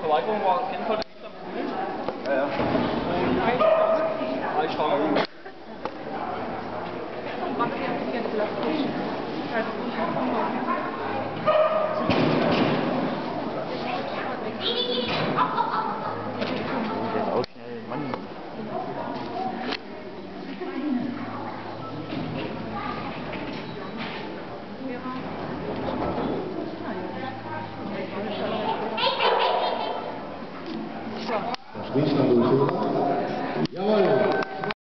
Verweigerung war auf jeden Fall nicht am Pool. Ja, ja. Und ich schaue. Der ist auch schnell, Mann. Вічна душа.